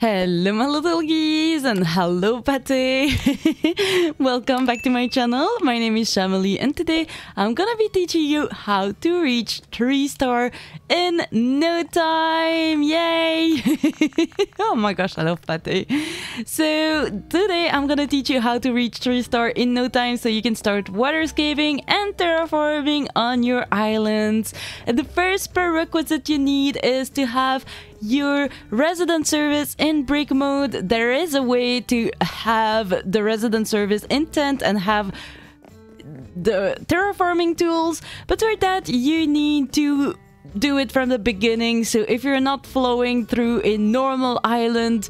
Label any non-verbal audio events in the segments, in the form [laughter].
Hello my little geese and hello Pate! [laughs] Welcome back to my channel, my name is Shamely and today I'm gonna be teaching you how to reach 3 star in no time! Yay! [laughs] oh my gosh, I love Pate! So today I'm gonna teach you how to reach 3 star in no time so you can start waterscaping and terraforming on your islands. And the first prerequisite you need is to have your resident service in brick mode. There is a way to have the resident service intent and have the terraforming tools, but for that you need to do it from the beginning. So if you're not flowing through a normal island,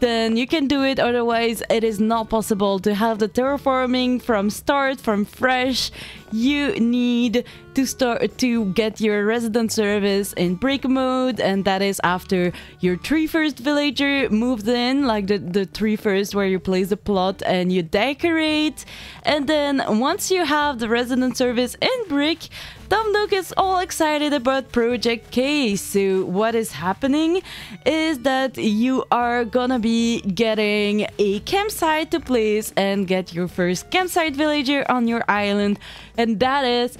then you can do it otherwise it is not possible to have the terraforming from start from fresh you need to start to get your resident service in brick mode and that is after your three first villager moved in like the the three first where you place the plot and you decorate and then once you have the resident service in brick Tom Nook is all excited about Project K. So what is happening is that you are gonna be getting a campsite to place and get your first campsite villager on your island. And that is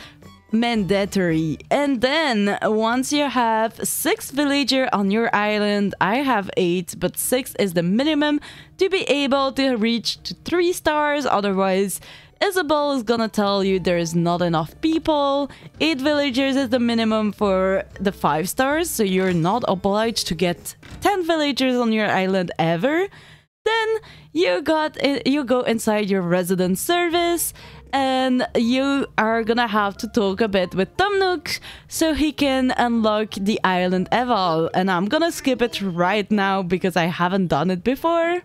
mandatory. And then once you have six villager on your island, I have eight, but six is the minimum to be able to reach to three stars. Otherwise, Isabelle is gonna tell you there is not enough people. 8 villagers is the minimum for the 5 stars, so you're not obliged to get 10 villagers on your island ever. Then you got you go inside your resident service and you are gonna have to talk a bit with Tom Nook so he can unlock the island eval. And I'm gonna skip it right now because I haven't done it before.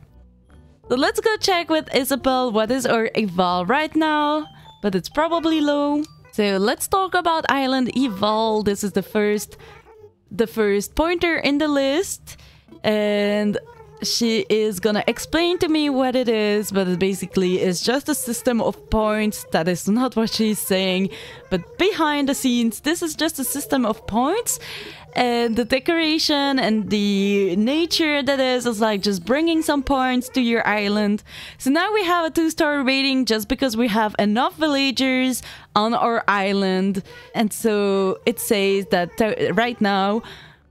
So let's go check with Isabelle what is our eval right now, but it's probably low. So let's talk about Island Eval. This is the first the first pointer in the list and she is gonna explain to me what it is, but it basically is just a system of points. That is not what she's saying, but behind the scenes, this is just a system of points and the decoration and the nature that is is like just bringing some points to your island. So now we have a two star rating just because we have enough villagers on our island. And so it says that uh, right now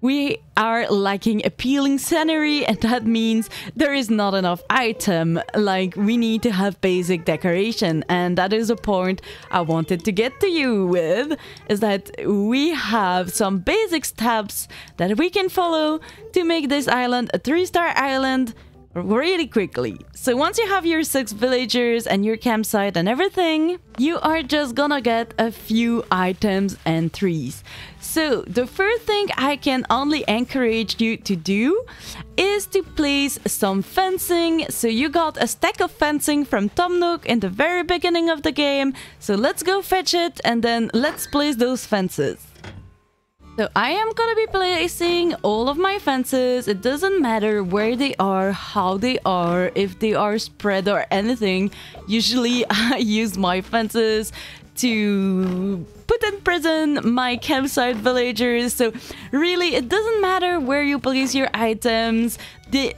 we are lacking appealing scenery and that means there is not enough item like we need to have basic decoration and that is a point i wanted to get to you with is that we have some basic steps that we can follow to make this island a three star island really quickly. So once you have your six villagers and your campsite and everything, you are just gonna get a few items and trees. So the first thing I can only encourage you to do is to place some fencing. So you got a stack of fencing from Tom Nook in the very beginning of the game. So let's go fetch it and then let's place those fences. So I am gonna be placing all of my fences. It doesn't matter where they are, how they are, if they are spread or anything. Usually [laughs] I use my fences to put in prison my campsite villagers. So really it doesn't matter where you place your items. The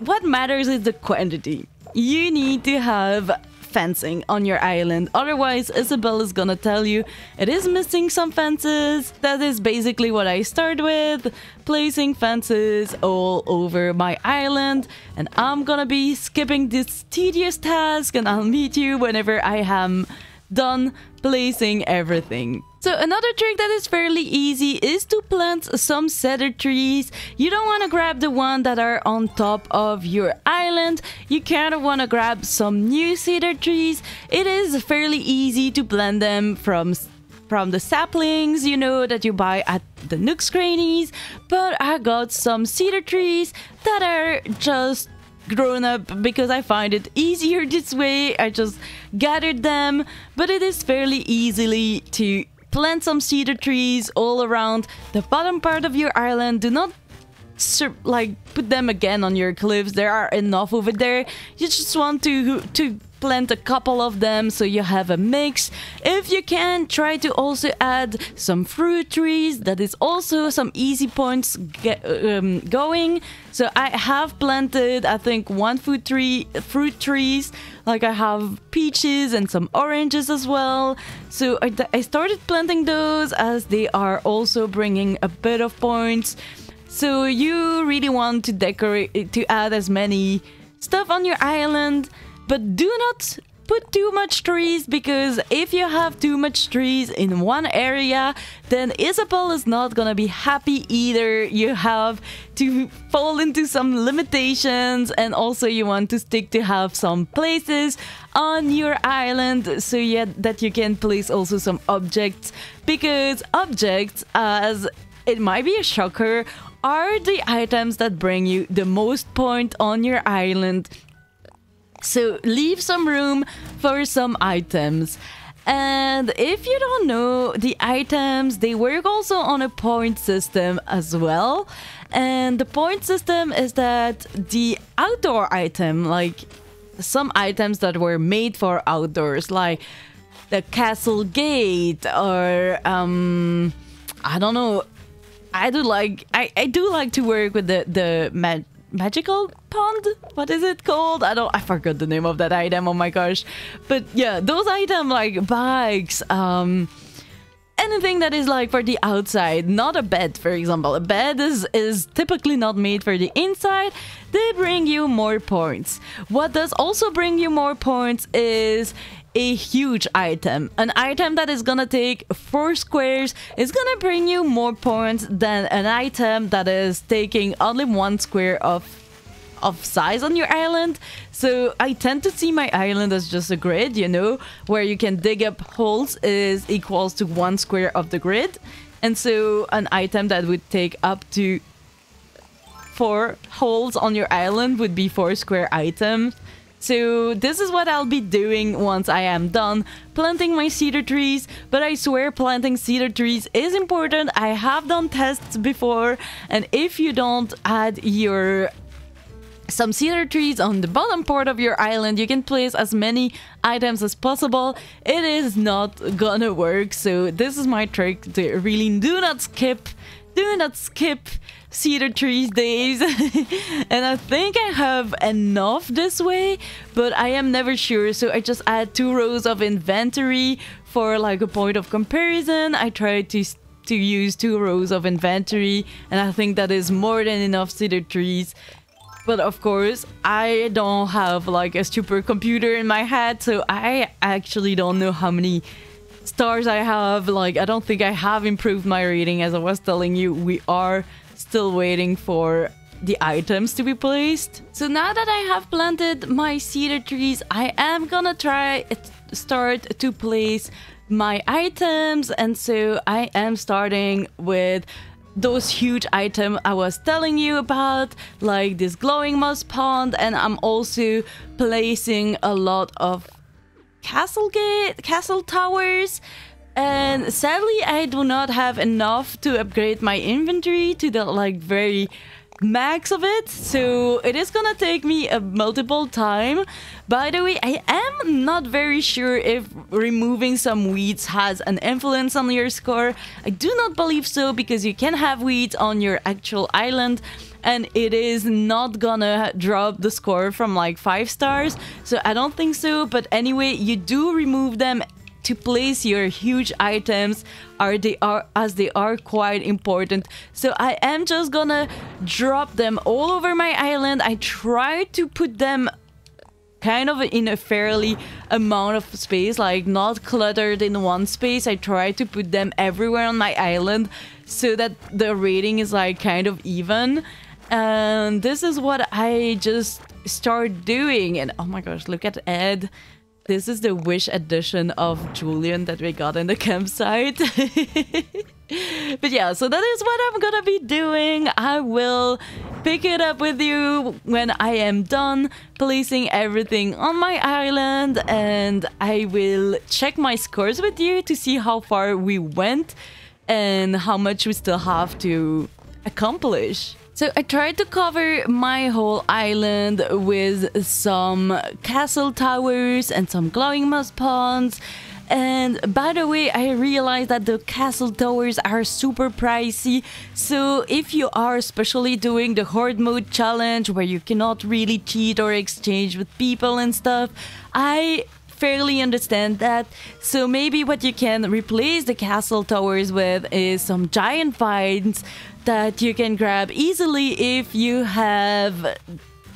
what matters is the quantity. You need to have fencing on your island. Otherwise, Isabelle is gonna tell you it is missing some fences. That is basically what I start with, placing fences all over my island. And I'm gonna be skipping this tedious task and I'll meet you whenever I am done placing everything. So another trick that is fairly easy is to plant some cedar trees. You don't want to grab the one that are on top of your island. You kind of want to grab some new cedar trees. It is fairly easy to plant them from from the saplings, you know, that you buy at the Nooks Crannies. But I got some cedar trees that are just grown up because I find it easier this way. I just gathered them, but it is fairly easily to plant some cedar trees all around the bottom part of your island. Do not like put them again on your cliffs. There are enough over there. You just want to to plant a couple of them so you have a mix. If you can, try to also add some fruit trees. That is also some easy points get, um, going. So I have planted, I think, one fruit tree, fruit trees. Like I have peaches and some oranges as well. So I, I started planting those as they are also bringing a bit of points. So you really want to decorate, to add as many stuff on your island but do not put too much trees because if you have too much trees in one area then Isabelle is not gonna be happy either. You have to fall into some limitations and also you want to stick to have some places on your island so yeah that you can place also some objects because objects as it might be a shocker are the items that bring you the most point on your island so leave some room for some items. And if you don't know, the items, they work also on a point system as well. And the point system is that the outdoor item, like some items that were made for outdoors, like the castle gate or um I don't know. I do like I, I do like to work with the the mag magical pond? What is it called? I don't i forgot the name of that item oh my gosh. But yeah those items like bags um anything that is like for the outside not a bed for example. A bed is is typically not made for the inside. They bring you more points. What does also bring you more points is a huge item. An item that is gonna take four squares is gonna bring you more points than an item that is taking only one square of of size on your island. So I tend to see my island as just a grid, you know, where you can dig up holes is equals to one square of the grid. And so an item that would take up to four holes on your island would be four square items. So this is what I'll be doing once I am done planting my cedar trees. But I swear planting cedar trees is important. I have done tests before. And if you don't add your some cedar trees on the bottom part of your island. You can place as many items as possible. It is not gonna work. So this is my trick to really do not skip, do not skip cedar trees days. [laughs] and I think I have enough this way, but I am never sure. So I just add two rows of inventory for like a point of comparison. I try to to use two rows of inventory and I think that is more than enough cedar trees but of course, I don't have like a supercomputer in my head, so I actually don't know how many stars I have. Like, I don't think I have improved my reading. As I was telling you, we are still waiting for the items to be placed. So now that I have planted my cedar trees, I am gonna try start to place my items and so I am starting with those huge items I was telling you about, like this glowing moss pond, and I'm also placing a lot of castle gate, castle towers. And sadly, I do not have enough to upgrade my inventory to the like very max of it so it is gonna take me a multiple time. By the way i am not very sure if removing some weeds has an influence on your score. I do not believe so because you can have weeds on your actual island and it is not gonna drop the score from like five stars. So i don't think so but anyway you do remove them to place your huge items are they are as they are quite important. So i am just gonna drop them all over my island. I try to put them kind of in a fairly amount of space like not cluttered in one space. I try to put them everywhere on my island so that the rating is like kind of even. And this is what i just start doing. And oh my gosh look at ed this is the Wish edition of Julian that we got in the campsite. [laughs] but yeah, so that is what I'm gonna be doing. I will pick it up with you when I am done placing everything on my island and I will check my scores with you to see how far we went and how much we still have to accomplish. So I tried to cover my whole island with some castle towers and some glowing moss ponds. And by the way, I realized that the castle towers are super pricey. So if you are especially doing the horde mode challenge where you cannot really cheat or exchange with people and stuff, I fairly understand that. So maybe what you can replace the castle towers with is some giant vines that you can grab easily if you have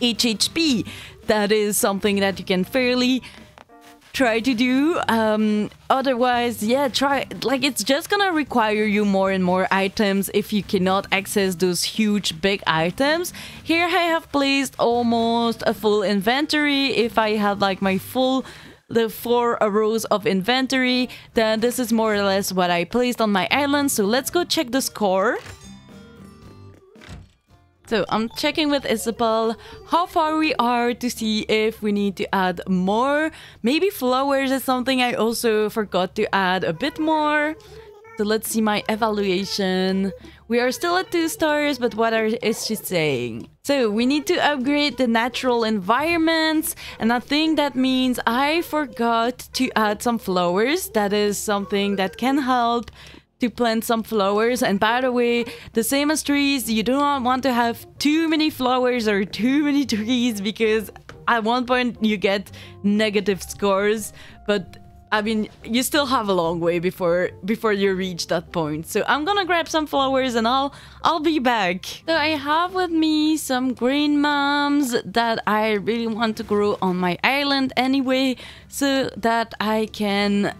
HHP. That is something that you can fairly try to do um otherwise yeah try like it's just gonna require you more and more items if you cannot access those huge big items here i have placed almost a full inventory if i had like my full the four rows of inventory then this is more or less what i placed on my island so let's go check the score so I'm checking with Isabelle how far we are to see if we need to add more. Maybe flowers is something I also forgot to add a bit more. So let's see my evaluation. We are still at two stars, but what are, is she saying? So we need to upgrade the natural environments, and I think that means I forgot to add some flowers. That is something that can help to plant some flowers. And by the way, the same as trees, you do not want to have too many flowers or too many [laughs] trees because at one point you get negative scores. But I mean, you still have a long way before before you reach that point. So I'm gonna grab some flowers and I'll I'll be back. So I have with me some green mums that I really want to grow on my island anyway, so that I can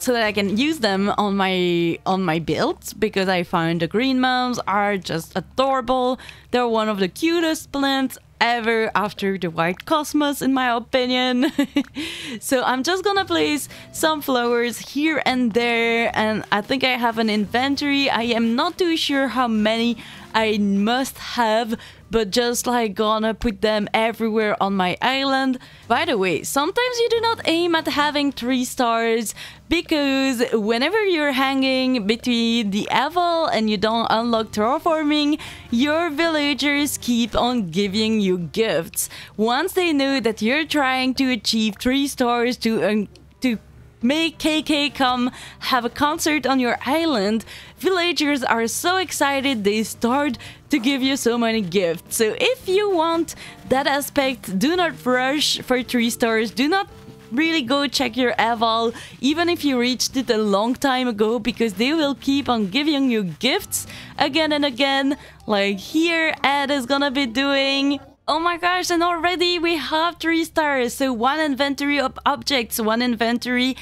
so that I can use them on my on my builds because I find the green mums are just adorable. They're one of the cutest plants ever after the white cosmos in my opinion. [laughs] So i'm just gonna place some flowers here and there and i think i have an inventory. I am not too sure how many i must have but just like gonna put them everywhere on my island. By the way, sometimes you do not aim at having 3 stars because whenever you're hanging between the Eval and you don't unlock terraforming, your villagers keep on giving you gifts. Once they know that you're trying to achieve 3 stars to to make KK come have a concert on your island, villagers are so excited they start to give you so many gifts. So if you want that aspect, do not rush for 3 stars, do not really go check your eval even if you reached it a long time ago because they will keep on giving you gifts again and again like here Ed is gonna be doing Oh my gosh, and already we have three stars. So one inventory of objects, one inventory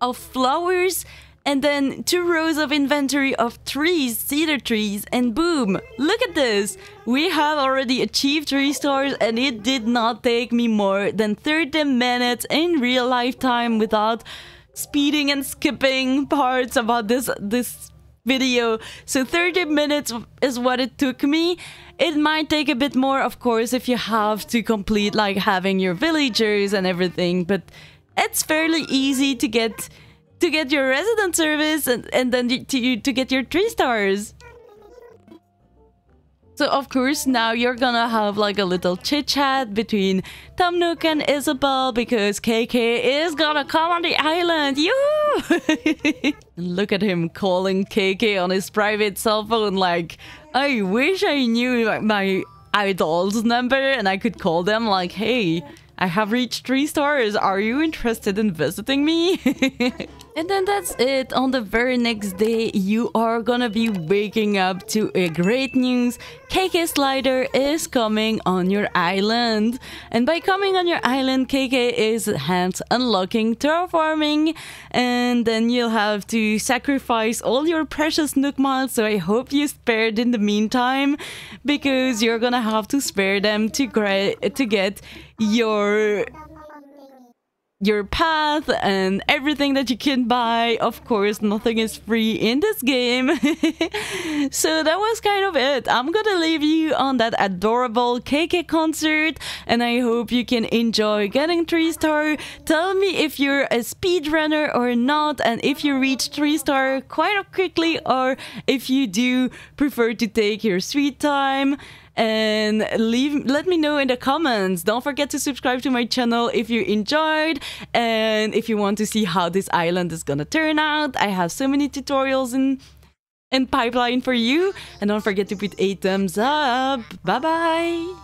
of flowers, and then two rows of inventory of trees, cedar trees, and boom! Look at this! We have already achieved three stars and it did not take me more than 30 minutes in real life time without speeding and skipping parts about this this video. So 30 minutes is what it took me. It might take a bit more, of course, if you have to complete like having your villagers and everything, but it's fairly easy to get to get your resident service and, and then to, to get your three stars. So of course now you're gonna have like a little chit chat between Tom Nook and Isabelle because KK is gonna come on the island. [laughs] Look at him calling KK on his private cell phone like I wish I knew my idol's number and I could call them like hey I have reached three stars. Are you interested in visiting me? [laughs] and then that's it. On the very next day, you are gonna be waking up to a great news. KK Slider is coming on your island. And by coming on your island, KK is hence unlocking terraforming. And then you'll have to sacrifice all your precious Nook. So I hope you spared in the meantime because you're gonna have to spare them to, to get your your path and everything that you can buy. Of course, nothing is free in this game. [laughs] so that was kind of it. I'm gonna leave you on that adorable KK concert and I hope you can enjoy getting 3 star. Tell me if you're a speedrunner or not and if you reach 3 star quite quickly or if you do prefer to take your sweet time and leave let me know in the comments. Don't forget to subscribe to my channel if you enjoyed. And if you want to see how this island is gonna turn out i have so many tutorials in in pipeline for you. And don't forget to put a thumbs up. Bye bye